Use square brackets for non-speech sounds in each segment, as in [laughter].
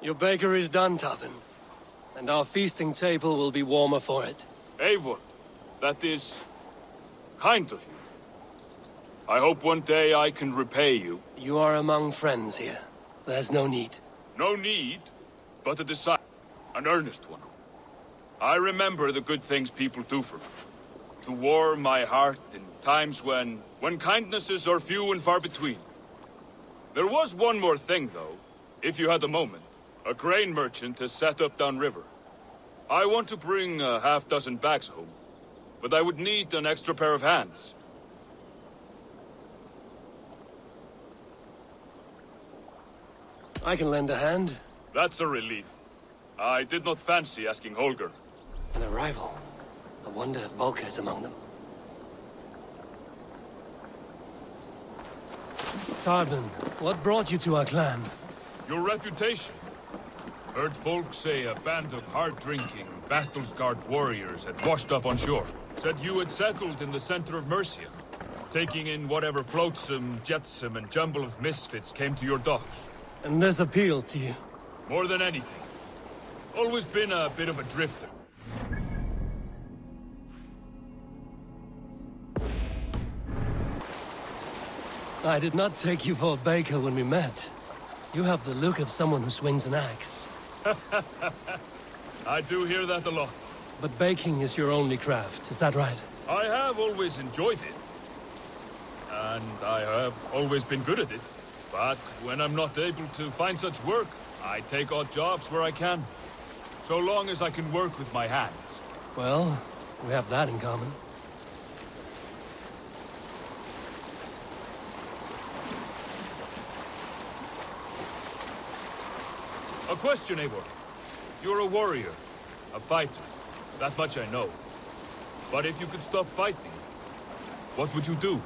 Your baker is done, Tarben. And our feasting table will be warmer for it. Eivor, that is... kind of you. I hope one day I can repay you. You are among friends here. There's no need. No need, but a desire. An earnest one. I remember the good things people do for me. To warm my heart in times when... when kindnesses are few and far between. There was one more thing, though, if you had a moment. A grain merchant has set up downriver. I want to bring a half dozen bags home, but I would need an extra pair of hands. I can lend a hand. That's a relief. I did not fancy asking Holger. An arrival. I wonder if Volker is among them. Tarben, what brought you to our clan? Your reputation. Heard folk say a band of hard-drinking, battle-scarred warriors had washed up on shore. Said you had settled in the center of Mercia, taking in whatever flotsam, jetsam, and jumble of misfits came to your docks. And this appealed to you? More than anything. Always been a bit of a drifter. I did not take you for a baker when we met. You have the look of someone who swings an axe. [laughs] I do hear that a lot. But baking is your only craft, is that right? I have always enjoyed it. And I have always been good at it. But when I'm not able to find such work, I take odd jobs where I can. So long as I can work with my hands. Well, we have that in common. A question, Eivor. You're a warrior, a fighter. That much I know. But if you could stop fighting, what would you do?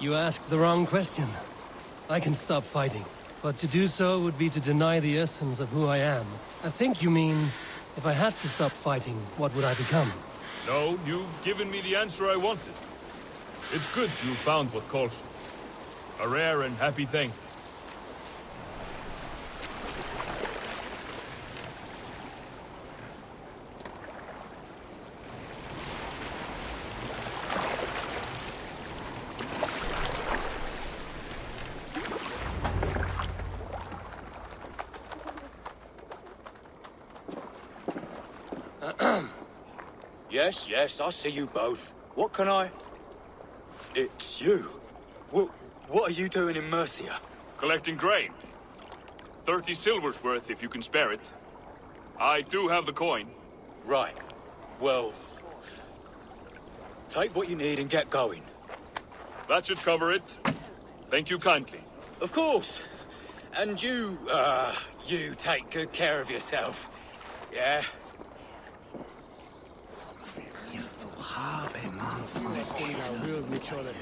You asked the wrong question. I can stop fighting, but to do so would be to deny the essence of who I am. I think you mean, if I had to stop fighting, what would I become? No, you've given me the answer I wanted. It's good you found what calls you. A rare and happy thing. Yes, yes, I see you both. What can I... It's you. What, what are you doing in Mercia? Collecting grain. Thirty silver's worth if you can spare it. I do have the coin. Right. Well... Take what you need and get going. That should cover it. Thank you kindly. Of course. And you, uh, you take good care of yourself. Yeah? make sure that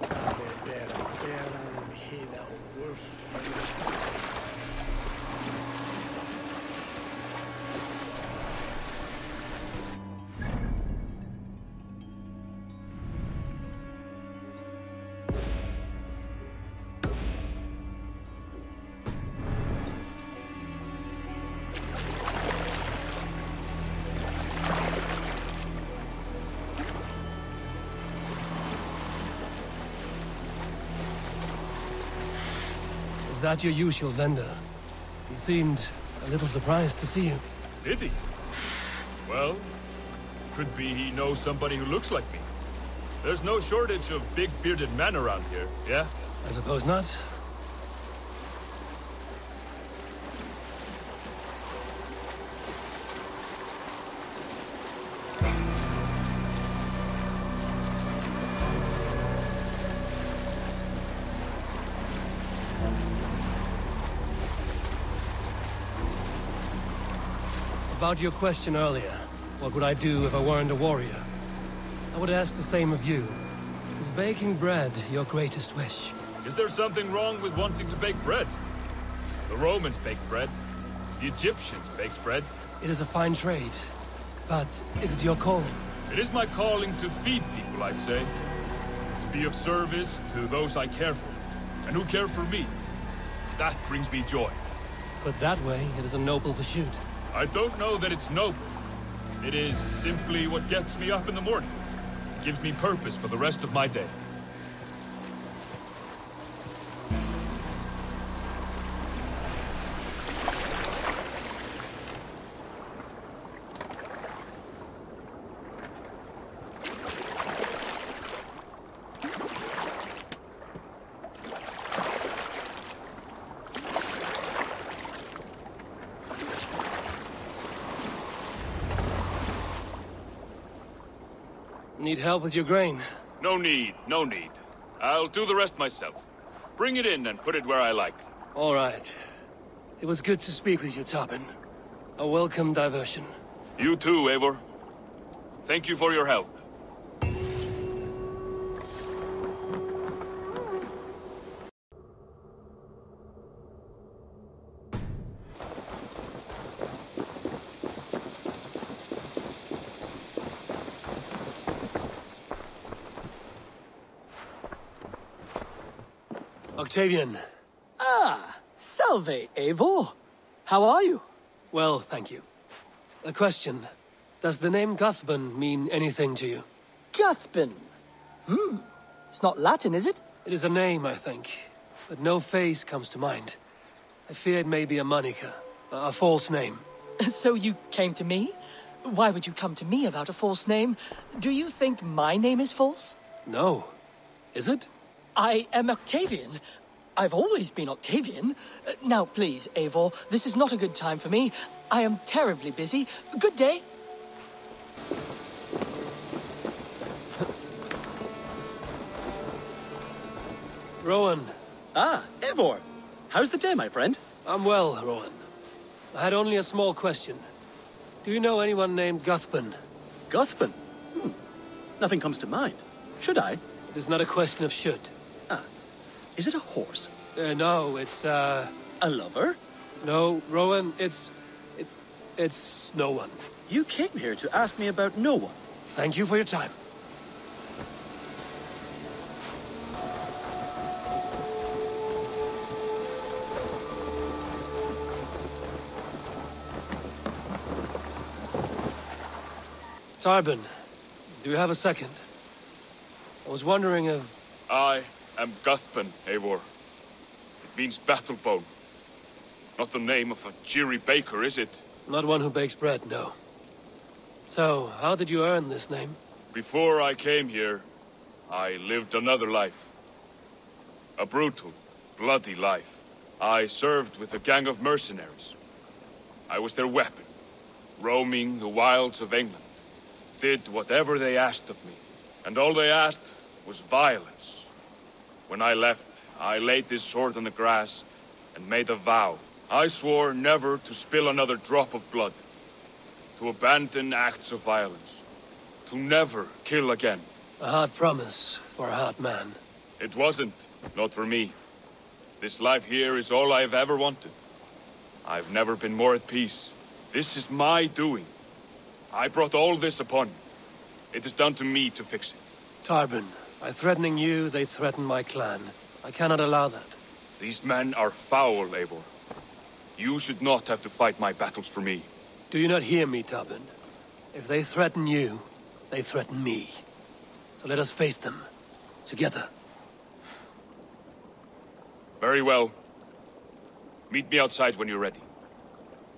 Espera, espera, vigila, uff. Is that your usual vendor? He seemed a little surprised to see you. Did he? Well, could be he knows somebody who looks like me. There's no shortage of big bearded men around here, yeah? I suppose not. About your question earlier, what would I do if I weren't a warrior? I would ask the same of you. Is baking bread your greatest wish? Is there something wrong with wanting to bake bread? The Romans baked bread. The Egyptians baked bread. It is a fine trade. But is it your calling? It is my calling to feed people, I'd say. To be of service to those I care for. and who care for me. That brings me joy. But that way, it is a noble pursuit. I don't know that it's noble. It is simply what gets me up in the morning. It gives me purpose for the rest of my day. Need help with your grain? No need, no need. I'll do the rest myself. Bring it in and put it where I like. All right. It was good to speak with you, Tarben. A welcome diversion. You too, Eivor. Thank you for your help. Octavian. Ah, salve, Eivor. How are you? Well, thank you. A question. Does the name Guthbun mean anything to you? Guthbin. Hmm. It's not Latin, is it? It is a name, I think. But no face comes to mind. I fear it may be a moniker. A, a false name. [laughs] So you came to me? Why would you come to me about a false name? Do you think my name is false? No. Is it? I am Octavian. I've always been Octavian. Uh, Now, please, Eivor, this is not a good time for me. I am terribly busy. Good day. Rowan. Ah, Eivor. How's the day, my friend? I'm well, Rowan. I had only a small question. Do you know anyone named Guthbun? Guthbun? Hmm. Nothing comes to mind. Should I? It is not a question of should. Is it a horse? Uh, no, it's, uh... A lover? No, Rowan, it's... It, it's no one. You came here to ask me about no one. Thank you for your time. Tarben, do you have a second? I was wondering if... I am Guthbun, Eivor. It means battlebone. Not the name of a cheery baker, is it? Not one who bakes bread, no. So, how did you earn this name? Before I came here, I lived another life. A brutal, bloody life. I served with a gang of mercenaries. I was their weapon, roaming the wilds of England. Did whatever they asked of me. And all they asked was violence. When I left, I laid this sword on the grass and made a vow. I swore never to spill another drop of blood. To abandon acts of violence. To never kill again. A hard promise for a hard man. It wasn't. Not for me. This life here is all I've ever wanted. I've never been more at peace. This is my doing. I brought all this upon. It is down to me to fix it. Tarben, by threatening you, they threaten my clan. I cannot allow that. These men are foul, Eivor. You should not have to fight my battles for me. Do you not hear me, Tarben? If they threaten you, they threaten me. So let us face them. Together. Very well. Meet me outside when you're ready.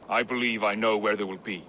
I believe I know where they will be.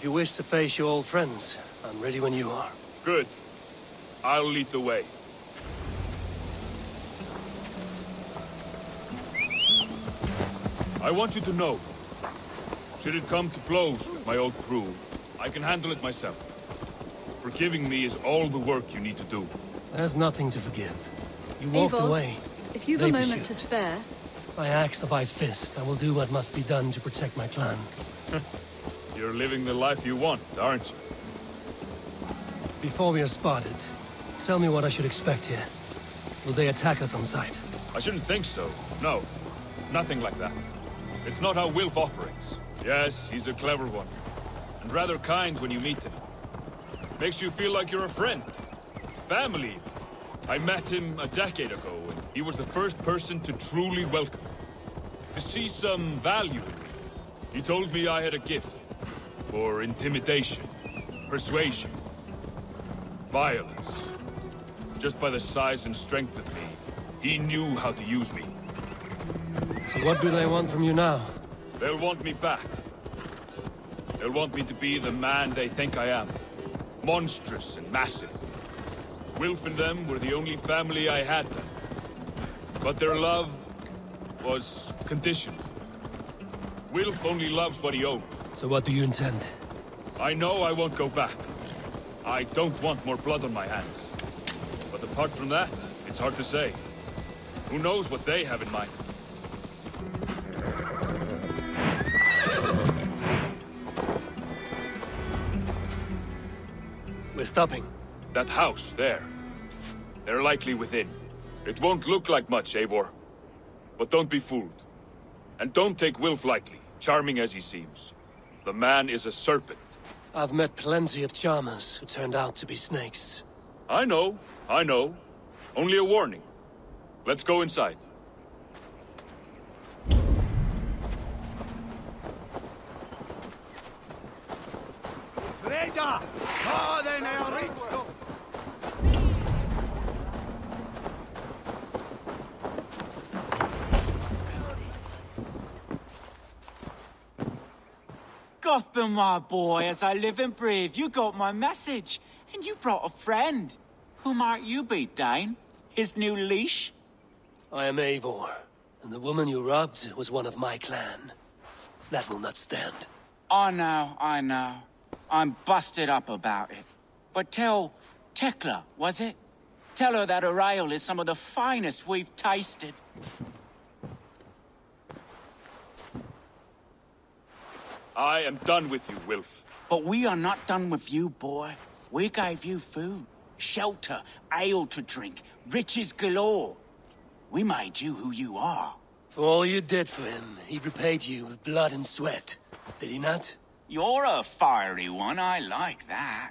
If you wish to face your old friends, I'm ready when you are. Good. I'll lead the way. I want you to know, Should it come to blows with my old crew, I can handle it myself. Forgiving me is all the work you need to do. There's nothing to forgive. You walked Eivor, away. If you've They a moment pursued. to spare, By axe or by fist, I will do what must be done to protect my clan. [laughs] You're living the life you want, aren't you? Before we are spotted, tell me what I should expect here. Will they attack us on sight? I shouldn't think so. No. Nothing like that. It's not how Wilf operates. Yes, he's a clever one. And rather kind when you meet him. Makes you feel like you're a friend. Family. I met him a decade ago, and he was the first person to truly welcome. To see some value in me. He told me I had a gift. For intimidation. Persuasion. Violence. Just by the size and strength of me, he knew how to use me. So what do they want from you now? They'll want me back. They'll want me to be the man they think I am. Monstrous and massive. Wilf and them were the only family I had then. But their love was conditioned. Wilf only loves what he owns. So what do you intend? I know I won't go back. I don't want more blood on my hands. But apart from that, it's hard to say. Who knows what they have in mind? We're stopping. That house, there. They're likely within. It won't look like much, Eivor. But don't be fooled. And don't take Wilf lightly, charming as he seems. The man is a serpent. I've met plenty of charmers who turned out to be snakes. I know, I know. Only a warning. Let's go inside. Freda! Faden är riksdag! Gothman, my boy, as I live and breathe, you got my message. And you brought a friend. Who might you be, Dane? His new leash? I am Eivor, and the woman you robbed was one of my clan. That will not stand. I know, I know. I'm busted up about it. But tell Tekla, was it? Tell her that her ale is some of the finest we've tasted. I am done with you, Wilf. But we are not done with you, boy. We gave you food, shelter, ale to drink, riches galore. We made you who you are. For all you did for him, he repaid you with blood and sweat. Did he not? You're a fiery one, I like that.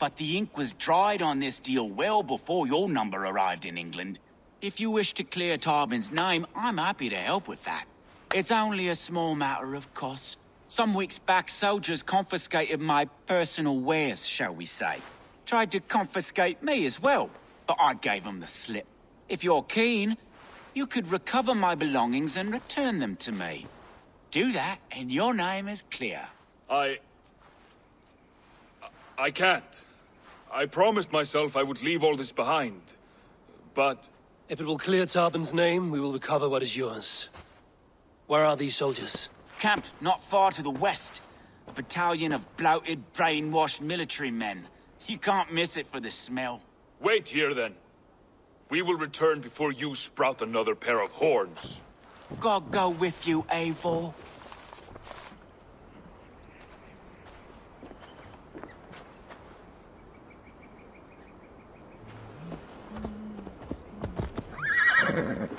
But the ink was dried on this deal well before your number arrived in England. If you wish to clear Tarben's name, I'm happy to help with that. It's only a small matter of cost. Some weeks back, soldiers confiscated my personal wares, shall we say. Tried to confiscate me as well, but I gave them the slip. If you're keen, you could recover my belongings and return them to me. Do that, and your name is clear. I... I can't. I promised myself I would leave all this behind. But If it will clear Tarben's name, we will recover what is yours. Where are these soldiers? Camped not far to the west. A battalion of bloated, brainwashed military men. You can't miss it for the smell. wait here then. We will return before you sprout another pair of horns. God go with you, Eivor. [laughs]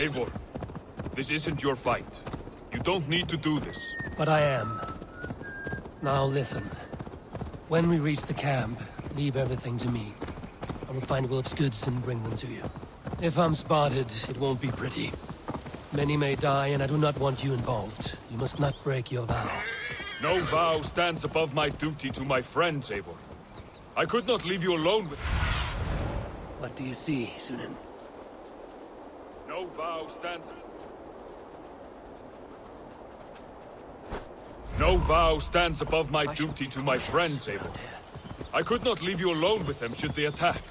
Eivor, this isn't your fight. You don't need to do this. But I am. Now listen. When we reach the camp, leave everything to me. I will find Wilf's goods and bring them to you. If I'm spotted, it won't be pretty. Many may die, and I do not want you involved. You must not break your vow. No vow stands above my duty to my friends, Eivor. I could not leave you alone with... What do you see, Sýnin? No vow stands... No vow stands above my duty to my friends, Eivor. I could not leave you alone with them should they attack.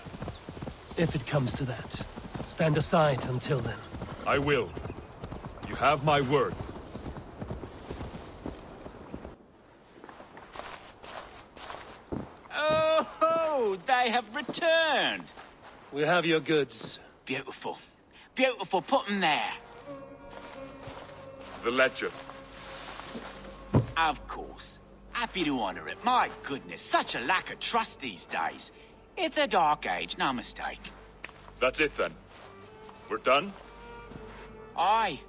If it comes to that. Stand aside until then. I will. You have my word. Oh, they have returned. We have your goods. Beautiful. Beautiful. Put them there. The ledger. Of course. Happy to honor it. My goodness, such a lack of trust these days. It's a dark age, no mistake. That's it then. We're done? Aye.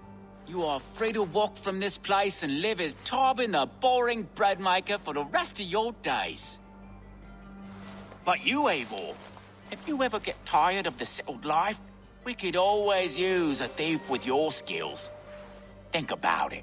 You are free to walk from this place and live as Tarben the boring bread maker for the rest of your days. But you, Eivor, if you ever get tired of the settled life, we could always use a thief with your skills. Think about it.